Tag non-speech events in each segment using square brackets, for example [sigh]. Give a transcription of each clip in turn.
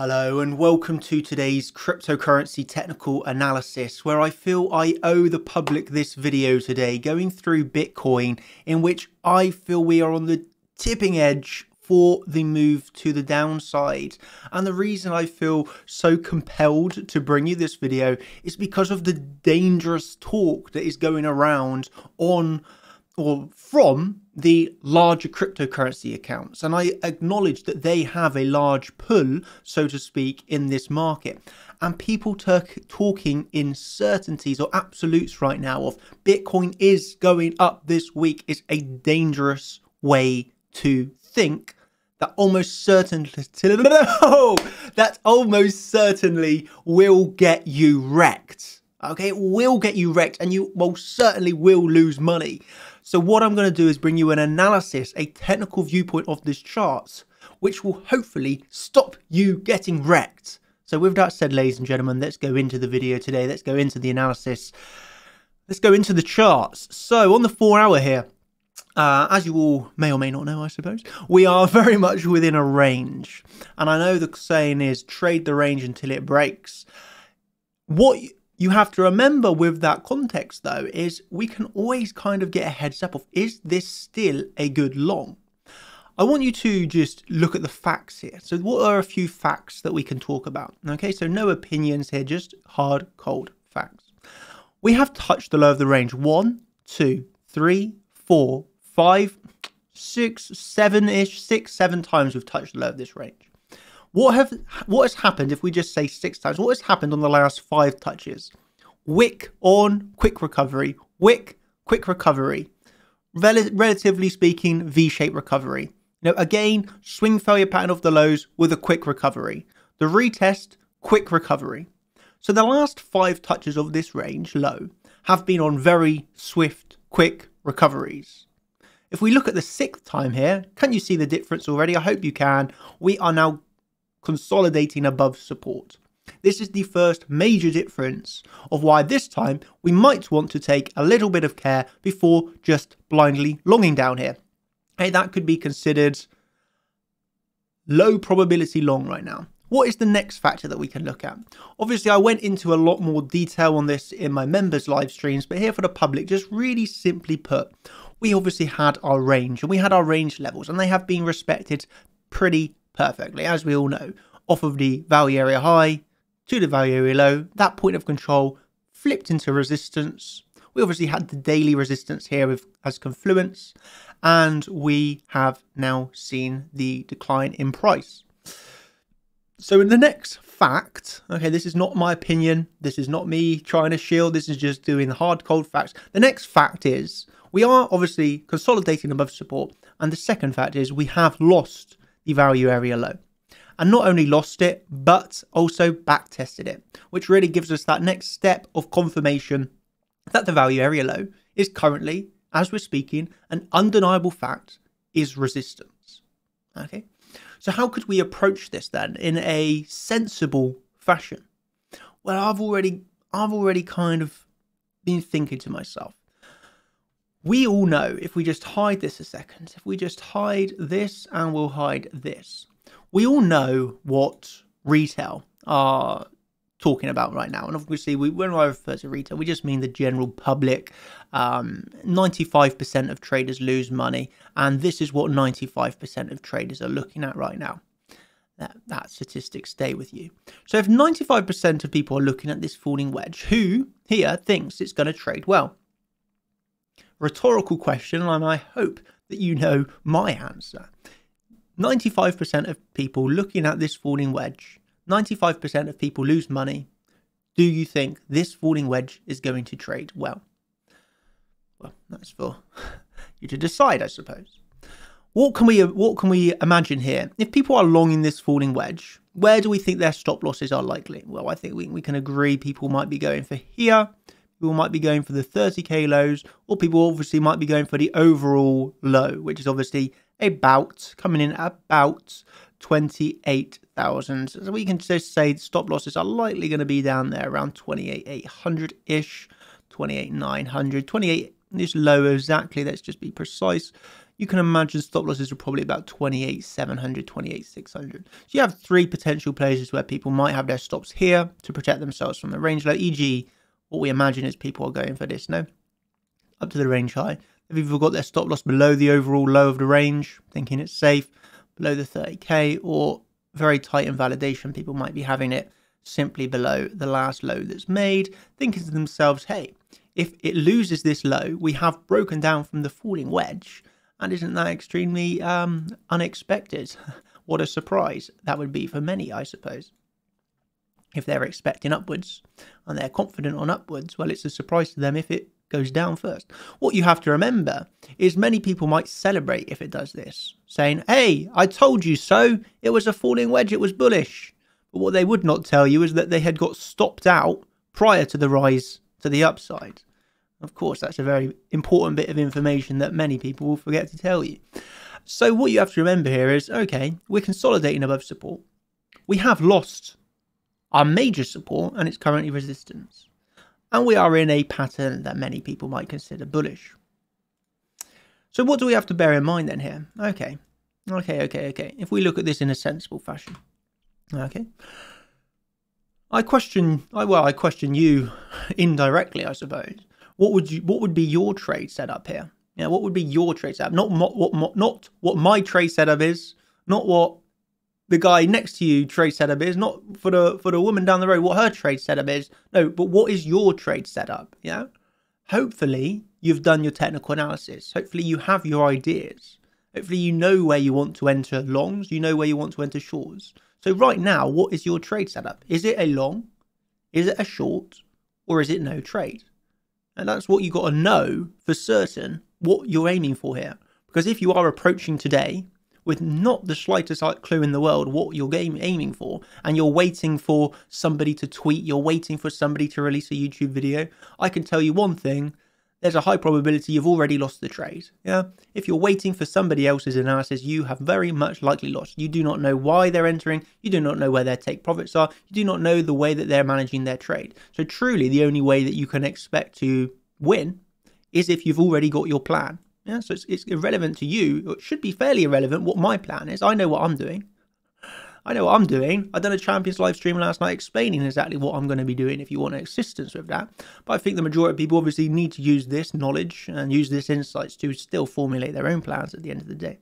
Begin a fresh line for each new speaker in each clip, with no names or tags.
Hello and welcome to today's cryptocurrency technical analysis where I feel I owe the public this video today going through Bitcoin in which I feel we are on the tipping edge for the move to the downside. And the reason I feel so compelled to bring you this video is because of the dangerous talk that is going around on or from the larger cryptocurrency accounts. And I acknowledge that they have a large pull, so to speak, in this market. And people talking in certainties or absolutes right now of Bitcoin is going up this week is a dangerous way to think that almost certainly [laughs] that almost certainly will get you wrecked. Okay, it will get you wrecked and you most certainly will lose money. So what I'm going to do is bring you an analysis, a technical viewpoint of this chart, which will hopefully stop you getting wrecked. So with that said, ladies and gentlemen, let's go into the video today. Let's go into the analysis. Let's go into the charts. So on the four hour here, uh, as you all may or may not know, I suppose, we are [laughs] very much within a range. And I know the saying is trade the range until it breaks. What you have to remember with that context though is we can always kind of get a heads up of is this still a good long? I want you to just look at the facts here. So what are a few facts that we can talk about? Okay, so no opinions here, just hard, cold facts. We have touched the low of the range one, two, three, four, five, six, seven-ish, six, seven times we've touched the low of this range. What have what has happened if we just say six times? What has happened on the last five touches? Wick on, quick recovery. Wick, quick recovery. Rel relatively speaking, V-shaped recovery. Know, again, swing failure pattern of the lows with a quick recovery. The retest, quick recovery. So the last five touches of this range low have been on very swift, quick recoveries. If we look at the sixth time here, can't you see the difference already? I hope you can. We are now consolidating above support. This is the first major difference of why this time we might want to take a little bit of care before just blindly longing down here. Hey, that could be considered low probability long right now. What is the next factor that we can look at? Obviously, I went into a lot more detail on this in my members live streams, but here for the public, just really simply put, we obviously had our range and we had our range levels and they have been respected pretty perfectly, as we all know, off of the value area high to the value area low, that point of control flipped into resistance. We obviously had the daily resistance here with, as confluence, and we have now seen the decline in price. So in the next fact, okay, this is not my opinion, this is not me trying to shield, this is just doing the hard cold facts. The next fact is we are obviously consolidating above support, and the second fact is we have lost the value area low. And not only lost it, but also back tested it, which really gives us that next step of confirmation that the value area low is currently, as we're speaking, an undeniable fact is resistance. Okay. So how could we approach this then in a sensible fashion? Well, I've already I've already kind of been thinking to myself, we all know if we just hide this a second, if we just hide this and we'll hide this, we all know what retail are talking about right now. And obviously, we, when I refer to retail, we just mean the general public. Um, 95% of traders lose money, and this is what 95% of traders are looking at right now. That, that statistic stay with you. So if 95% of people are looking at this falling wedge, who here thinks it's going to trade well? Rhetorical question, and I hope that you know my answer. 95% of people looking at this falling wedge, 95% of people lose money. Do you think this falling wedge is going to trade well? Well, that's for [laughs] you to decide, I suppose. What can we what can we imagine here? If people are long in this falling wedge, where do we think their stop losses are likely? Well, I think we, we can agree people might be going for here, people might be going for the 30k lows, or people obviously might be going for the overall low, which is obviously about coming in about 28,000. So we can just say stop losses are likely going to be down there around 28,800 ish, 28,900, 28 is low exactly. Let's just be precise. you can imagine stop losses are probably about 28,700, 28,600. So you have three potential places where people might have their stops here to protect themselves from the range low, e.g. what we imagine is people are going for this, no? Up to the range high. They've either got their stop loss below the overall low of the range, thinking it's safe, below the 30k, or very tight invalidation, people might be having it simply below the last low that's made, thinking to themselves, hey, if it loses this low, we have broken down from the falling wedge. And isn't that extremely um, unexpected? [laughs] what a surprise that would be for many, I suppose. If they're expecting upwards and they're confident on upwards, well, it's a surprise to them if it goes down first. What you have to remember is many people might celebrate if it does this, saying, Hey, I told you so. It was a falling wedge, it was bullish. But what they would not tell you is that they had got stopped out prior to the rise to the upside. Of course, that's a very important bit of information that many people will forget to tell you. So, what you have to remember here is okay, we're consolidating above support. We have lost our major support and it's currently resistance. And we are in a pattern that many people might consider bullish. So, what do we have to bear in mind then here? Okay, okay, okay, okay. If we look at this in a sensible fashion, okay. I question, I well, I question you [laughs] indirectly, I suppose what would you what would be your trade setup here? Yeah, what would be your trade setup? Not what, what not what my trade setup is, not what the guy next to you trade setup is, not for the for the woman down the road what her trade setup is. No, but what is your trade setup? Yeah. Hopefully you've done your technical analysis. Hopefully you have your ideas. Hopefully you know where you want to enter longs, you know where you want to enter shorts. So right now, what is your trade setup? Is it a long? Is it a short? Or is it no trade? And that's what you got to know for certain what you're aiming for here. Because if you are approaching today with not the slightest clue in the world what you're aiming for, and you're waiting for somebody to tweet, you're waiting for somebody to release a YouTube video, I can tell you one thing there's a high probability you've already lost the trade. Yeah. If you're waiting for somebody else's analysis, you have very much likely lost. You do not know why they're entering. You do not know where their take profits are. You do not know the way that they're managing their trade. So truly, the only way that you can expect to win is if you've already got your plan. Yeah. So it's, it's irrelevant to you. It should be fairly irrelevant what my plan is. I know what I'm doing. I know what I'm doing. I done a Champions live stream last night explaining exactly what I'm going to be doing if you want assistance with that. But I think the majority of people obviously need to use this knowledge and use this insights to still formulate their own plans at the end of the day.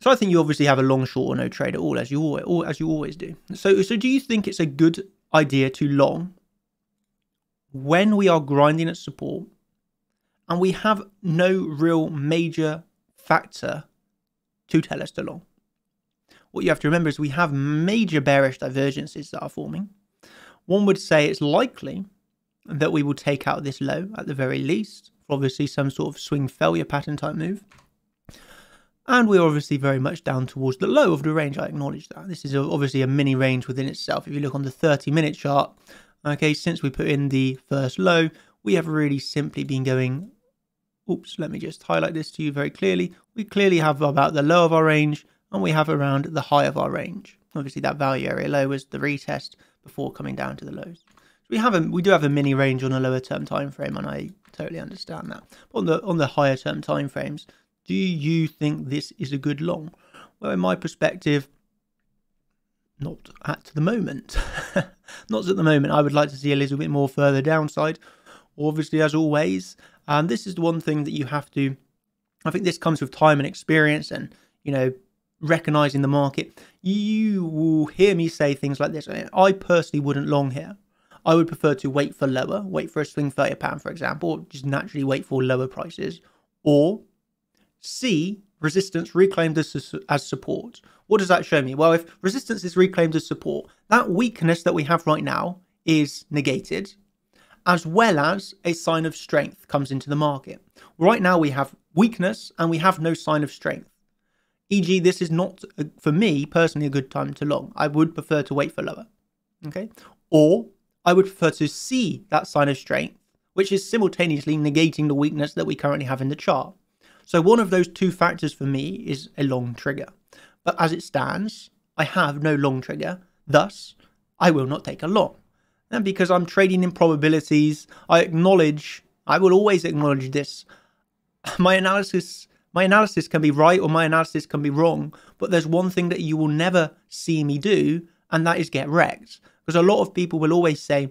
So I think you obviously have a long, short, or no trade at all, as you always, as you always do. So, so do you think it's a good idea to long when we are grinding at support and we have no real major factor to tell us to long? what you have to remember is we have major bearish divergences that are forming. One would say it's likely that we will take out this low at the very least, for obviously some sort of swing failure pattern type move. And we're obviously very much down towards the low of the range, I acknowledge that. This is obviously a mini range within itself. If you look on the 30 minute chart, okay, since we put in the first low, we have really simply been going, oops, let me just highlight this to you very clearly. We clearly have about the low of our range and we have around the high of our range. Obviously, that value area low was the retest before coming down to the lows. So we have a we do have a mini range on a lower term time frame, and I totally understand that. But on the on the higher term time frames, do you think this is a good long? Well, in my perspective, not at the moment. [laughs] not at the moment. I would like to see a little bit more further downside. Obviously, as always, and this is the one thing that you have to. I think this comes with time and experience, and you know recognizing the market, you will hear me say things like this. I personally wouldn't long here. I would prefer to wait for lower, wait for a swing failure pattern, for example, just naturally wait for lower prices, or see resistance reclaimed as, as support. What does that show me? Well, if resistance is reclaimed as support, that weakness that we have right now is negated, as well as a sign of strength comes into the market. Right now, we have weakness and we have no sign of strength. E.g., this is not, uh, for me personally, a good time to long. I would prefer to wait for lower. Okay. Or I would prefer to see that sign of strength, which is simultaneously negating the weakness that we currently have in the chart. So one of those two factors for me is a long trigger. But as it stands, I have no long trigger. Thus, I will not take a long. And because I'm trading in probabilities, I acknowledge, I will always acknowledge this. [laughs] My analysis My analysis can be right or my analysis can be wrong, but there's one thing that you will never see me do, and that is get wrecked. Because a lot of people will always say,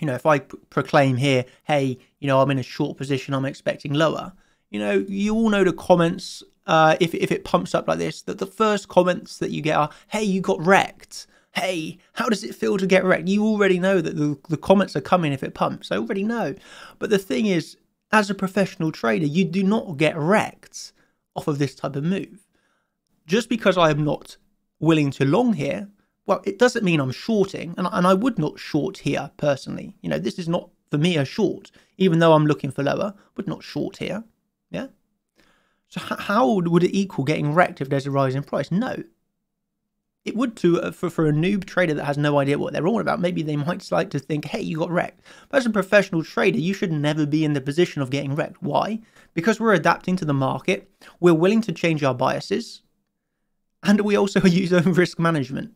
you know, if I proclaim here, hey, you know, I'm in a short position, I'm expecting lower, you know, you all know the comments, uh, if, if it pumps up like this, that the first comments that you get are, hey, you got wrecked. Hey, how does it feel to get wrecked? You already know that the, the comments are coming if it pumps. I already know. But the thing is, as a professional trader, you do not get wrecked off of this type of move. Just because I am not willing to long here, well, it doesn't mean I'm shorting, and, and I would not short here personally. You know, this is not for me a short, even though I'm looking for lower, but not short here. Yeah. So how would it equal getting wrecked if there's a rise in price? No, it would to uh, for, for a noob trader that has no idea what they're all about. Maybe they might like to think, hey, you got wrecked. But as a professional trader, you should never be in the position of getting wrecked. Why? Because we're adapting to the market, we're willing to change our biases, and we also [laughs] use own risk management.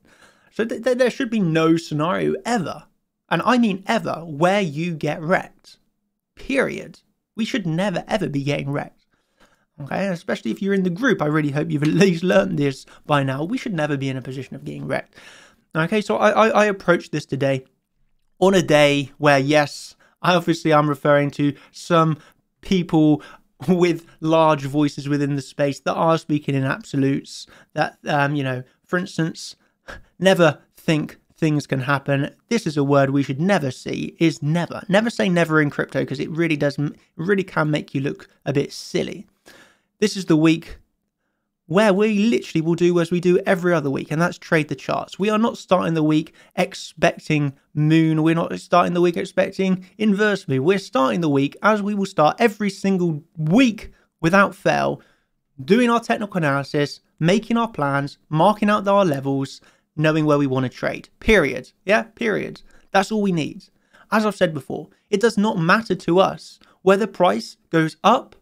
So th- th- there should be no scenario ever, and I mean ever, where you get wrecked. Period. We should never ever be getting wrecked. Okay, especially if you're in the group, I really hope you've at least learned this by now. We should never be in a position of getting wrecked. Okay, so I, I, I approached this today on a day where, yes, I obviously I'm referring to some people [laughs] with large voices within the space that are speaking in absolutes. That, um, you know, for instance, [sighs] never think things can happen. This is a word we should never see. Is never. Never say never in crypto because it really does. It really can make you look a bit silly. This is the week where we literally will do as we do every other week, and that's trade the charts. We are not starting the week expecting moon. We're not starting the week expecting inversely. We're starting the week as we will start every single week without fail, doing our technical analysis, making our plans, marking out our levels, knowing where we want to trade. Period. Yeah, period. That's all we need. As I've said before, it does not matter to us whether price goes up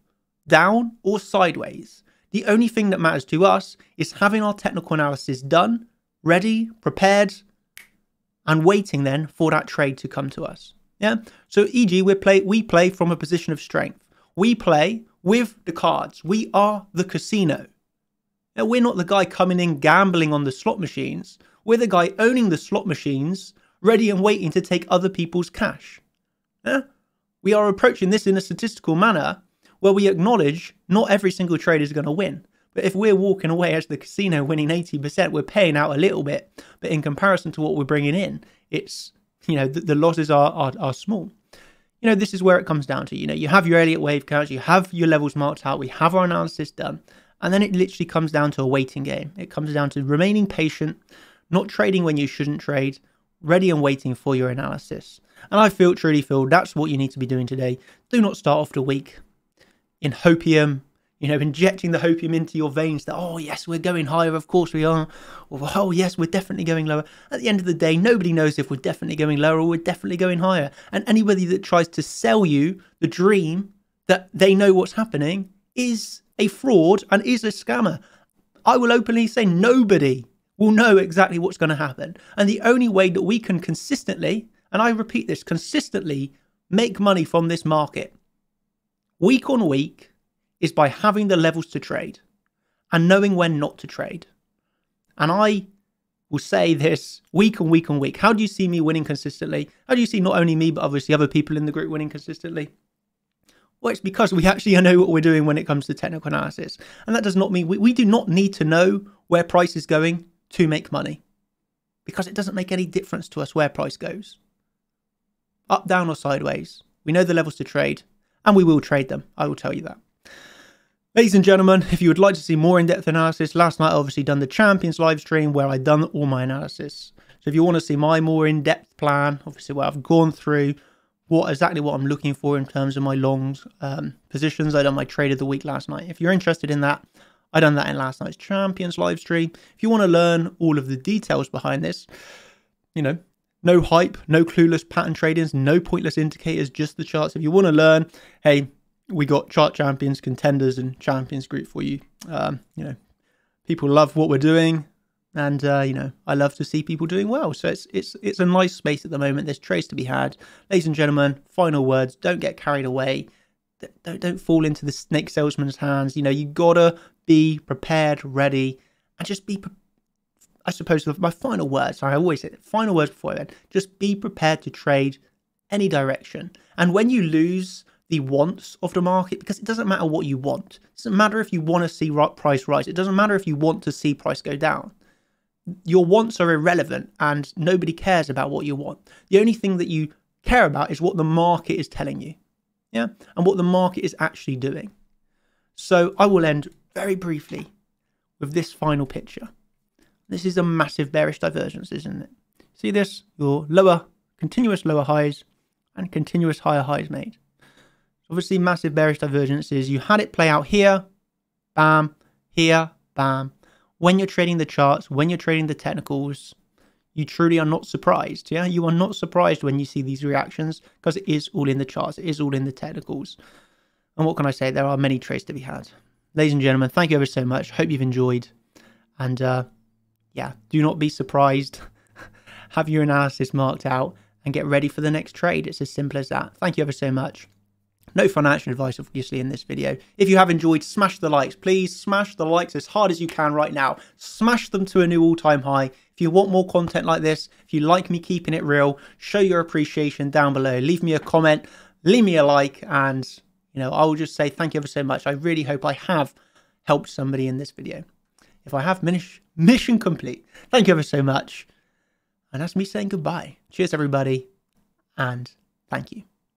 down, or sideways. The only thing that matters to us is having our technical analysis done, ready, prepared, and waiting then for that trade to come to us. Yeah. So, e.g., we play we play from a position of strength. We play with the cards. We are the casino. Now, we're not the guy coming in gambling on the slot machines. We're the guy owning the slot machines, ready and waiting to take other people's cash. Yeah? We are approaching this in a statistical manner where we acknowledge not every single trade is going to win. But if we're walking away as the casino winning 80%, we're paying out a little bit. But in comparison to what we're bringing in, it's, you know, the, the losses are, are, are small. You know, this is where it comes down to. You know, you have your Elliott wave counts, you have your levels marked out, we have our analysis done. And then it literally comes down to a waiting game. It comes down to remaining patient, not trading when you shouldn't trade, ready and waiting for your analysis. And I feel, truly feel, that's what you need to be doing today. Do not start off the week in hopium, you know, injecting the hopium into your veins that, oh, yes, we're going higher, of course we are. Or, oh, yes, we're definitely going lower. At the end of the day, nobody knows if we're definitely going lower or we're definitely going higher. And anybody that tries to sell you the dream that they know what's happening is a fraud and is a scammer. I will openly say nobody will know exactly what's going to happen. And the only way that we can consistently, and I repeat this, consistently make money from this market week on week is by having the levels to trade and knowing when not to trade. And I will say this week on week on week. How do you see me winning consistently? How do you see not only me, but obviously other people in the group winning consistently? Well, it's because we actually [laughs] know what we're doing when it comes to technical analysis. And that does not mean we, we do not need to know where price is going to make money because it doesn't make any difference to us where price goes. Up, down, or sideways. We know the levels to trade and we will trade them. I will tell you that. Ladies and gentlemen, if you would like to see more in-depth analysis, last night I obviously done the Champions live stream where I done all my analysis. So if you want to see my more in-depth plan, obviously where I've gone through what exactly what I'm looking for in terms of my longs um, positions, I done my trade of the week last night. If you're interested in that, I done that in last night's Champions live stream. If you want to learn all of the details behind this, you know, no hype, no clueless pattern tradings, no pointless indicators, just the charts. If you want to learn, hey, we got chart champions, contenders, and champions group for you. Um, you know, people love what we're doing, and uh, you know, I love to see people doing well. So it's it's it's a nice space at the moment. There's trades to be had, ladies and gentlemen. Final words: don't get carried away. don't, don't fall into the snake salesman's hands. You know, you gotta be prepared, ready, and just be. I suppose my final words. I always say final words before I end. Just be prepared to trade any direction. And when you lose the wants of the market, because it doesn't matter what you want. It doesn't matter if you want to see price rise. It doesn't matter if you want to see price go down. Your wants are irrelevant, and nobody cares about what you want. The only thing that you care about is what the market is telling you yeah, and what the market is actually doing. So I will end very briefly with this final picture. This is a massive bearish divergence, isn't it? See this? Your lower, continuous lower highs and continuous higher highs made. Obviously, massive bearish divergences. You had it play out here, bam, here, bam. When you're trading the charts, when you're trading the technicals, you truly are not surprised. Yeah, you are not surprised when you see these reactions because it is all in the charts, it is all in the technicals. And what can I say? There are many trades to be had. Ladies and gentlemen, thank you ever so much. Hope you've enjoyed. And uh, yeah, do not be surprised. [laughs] Have your analysis marked out and get ready for the next trade. It's as simple as that. Thank you ever so much. No financial advice, obviously, in this video. If you have enjoyed, smash the likes. Please smash the likes as hard as you can right now. Smash them to a new all-time high. If you want more content like this, if you like me keeping it real, show your appreciation down below. Leave me a comment, leave me a like, and, you know, I will just say thank you ever so much. I really hope I have helped somebody in this video. If I have, mission complete. Thank you ever so much. And that's me saying goodbye. Cheers, everybody, and thank you.